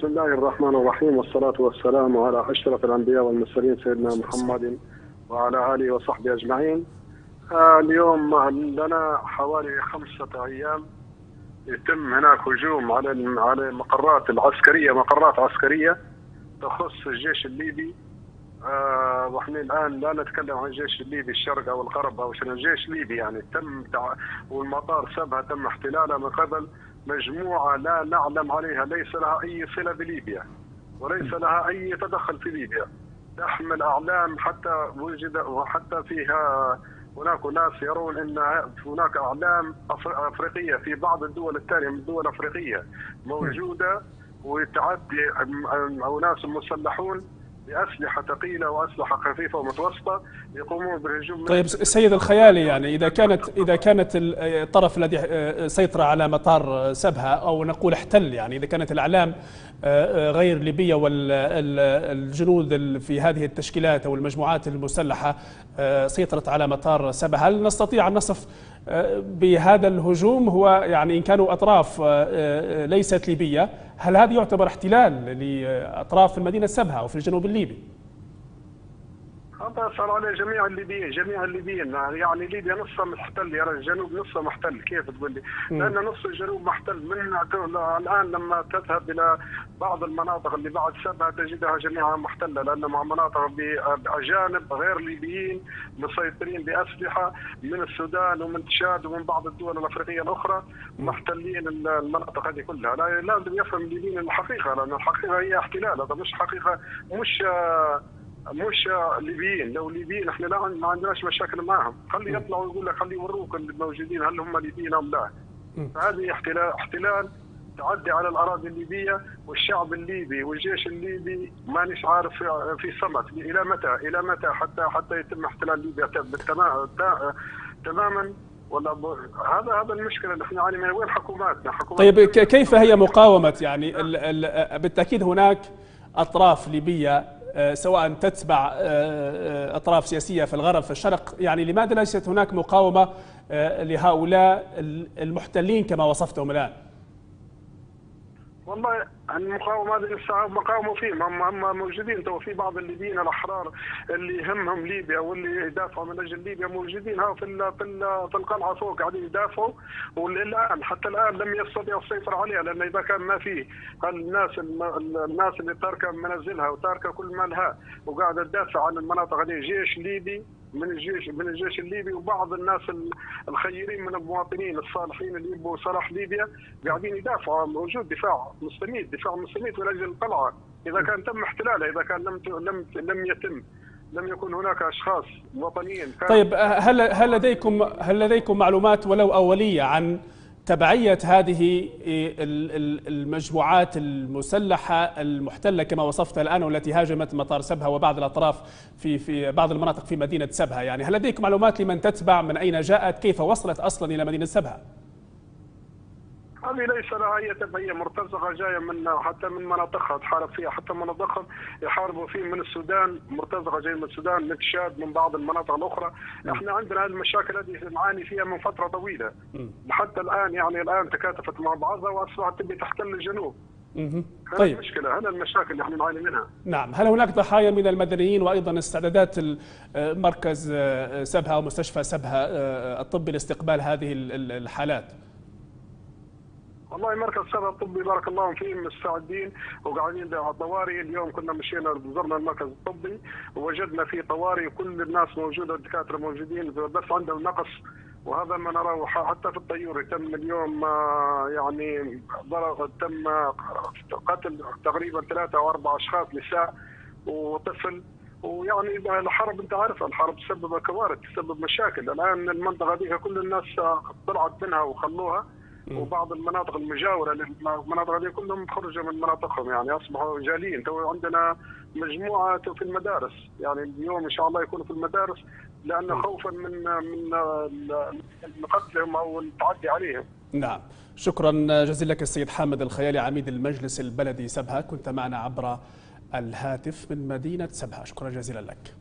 بسم الله الرحمن الرحيم والصلاة والسلام على أشرف الأنبياء والمرسلين سيدنا محمد وعلى آله وصحبه أجمعين. آه اليوم لنا حوالي خمسة أيام يتم هناك هجوم على المقرات العسكرية مقرات عسكرية تخص الجيش الليبي. آه وإحنا الآن لا نتكلم عن الجيش الليبي الشرق أو الغرب أو شنو. الجيش الليبي يعني تم. والمطار سبها تم احتلالها من قبل. مجموعة لا نعلم عليها ليس لها أي صلة بليبيا وليس لها أي تدخل في ليبيا. تحمل اعلام حتى وجد وحتى فيها هناك ناس يرون إن هناك أعلام أفريقية في بعض الدول الثانية من الدول الأفريقية موجودة وتعدي اناس مسلحون بأسلحة ثقيلة وأسلحة خفيفة ومتوسطة يقومون بالهجوم طيب سيد الخيالي يعني إذا كانت إذا كانت الطرف الذي سيطر على مطار سبها أو نقول احتل يعني إذا كانت الأعلام غير ليبية والجنود في هذه التشكيلات أو المجموعات المسلحة سيطرت على مطار سبها هل نستطيع أن نصف بهذا الهجوم هو يعني إن كانوا أطراف ليست ليبية هل هذا يعتبر احتلال لأطراف المدينة سبها أو في الجنوب الليبي؟ هذا صار على جميع الليبيين جميع الليبيين. يعني ليبيا نصها محتل يا الجنوب نصها محتل. كيف تقول لي؟ لأن نص الجنوب محتل. من الآن لما تذهب إلى بعض المناطق اللي بعد سبها تجدها جميعها محتلة لأن مع مناطق بأجانب غير ليبيين مسيطرين بأسلحة من السودان ومن تشاد ومن بعض الدول الأفريقية الأخرى محتلين المناطق هذه كلها. لازم يفهم الليبيين الحقيقة لأن الحقيقة هي احتلال. هذا مش حقيقة مش مش ليبيين لو ليبيين إحنا لا ما عندناش مشاكل معهم. خلي يطلعوا يقول لك خلي يوروك الموجودين هل هم ليبيين أم لا؟ هذه احتلال احتلال تعدي على الأراضي الليبية والشعب الليبي والجيش الليبي مانيش عارف في صمت. إلى متى؟ إلى متى حتى حتى يتم احتلال ليبيا؟ تماما. ولا هذا هذا المشكلة اللي إحنا نعاني منها. وين حكوماتنا؟ حكومات طيب كيف هي مقاومة؟ يعني ال ال بالتأكيد هناك أطراف ليبية سواء تتبع أطراف سياسية في الغرب في الشرق يعني لماذا ليست هناك مقاومة لهؤلاء المحتلين كما وصفتهم الآن؟ والله المقاومه هذه لسه مقاومه فيهم هم هم موجودين. تو في بعض الليبيين الأحرار اللي يهمهم ليبيا واللي يدافعوا من أجل ليبيا موجودين. ها في في في القلعة فوق قاعدين يدافعوا. والآن حتى الآن لم يستطيعوا السيطرة عليها لأن إذا كان ما في الناس الناس اللي تاركه منازلها وتاركه كل مالها وقاعدة تدافع عن المناطق هذه جيش ليبي من الجيش من الجيش الليبي وبعض الناس الخيرين من المواطنين الصالحين اللي يبوا صلاح ليبيا قاعدين يدافعوا. موجود دفاع مستميت. دفاع مستميت من أجل القلعة إذا كان تم احتلالها إذا كان لم لم لم يتم لم يكن هناك أشخاص وطنيين طيب هل هل لديكم هل لديكم معلومات ولو أولية عن تبعية هذه المجموعات المسلحة المحتلة كما وصفت الآن والتي هاجمت مطار سبها وبعض الأطراف في في بعض المناطق في مدينة سبها يعني هل لديكم معلومات لمن تتبع من أين جاءت كيف وصلت أصلا إلى مدينة سبها؟ هذه ليس لها أي تبعيه مرتزقة جاية من حتى من مناطقها تحارب فيها حتى مناطقهم يحاربوا فيه من السودان مرتزقة جاية من السودان من تشاد من بعض المناطق الأخرى. إحنا عندنا هذه المشاكل هذه نعاني فيها من فترة طويلة. حتى الآن يعني الآن تكاتفت مع بعضها وأصبحت تبي تحتل الجنوب. طيب. المشكلة هذا المشاكل اللي إحنا نعاني منها. نعم. هل هناك ضحايا من المدنيين وأيضا استعدادات مركز سبها ومستشفى سبها الطبي لاستقبال هذه الحالات؟ والله مركز سبا الطبي بارك الله فيهم مستعدين وقاعدين على الطوارئ اليوم كنا مشينا زرنا المركز الطبي ووجدنا في طوارئ كل الناس موجودة الدكاترة موجودين بس عندهم نقص. وهذا ما نراه حتى في الطيور تم اليوم يعني تم قتل تقريبا ثلاثة أو أربع أشخاص نساء وطفل. ويعني الحرب أنت عارف الحرب تسبب كوارث تسبب مشاكل. الآن المنطقة دي كل الناس طلعت منها وخلوها. وبعض المناطق المجاورة للمناطق هذه كلهم خرجوا من مناطقهم يعني أصبحوا جاليين. تو عندنا مجموعة في المدارس. يعني اليوم إن شاء الله يكونوا في المدارس لأنه خوفا من من قتلهم أو التعدي عليهم. نعم. شكرا جزيلا لك السيد حامد الخيالي عميد المجلس البلدي سبها كنت معنا عبر الهاتف من مدينة سبها شكرا جزيلا لك.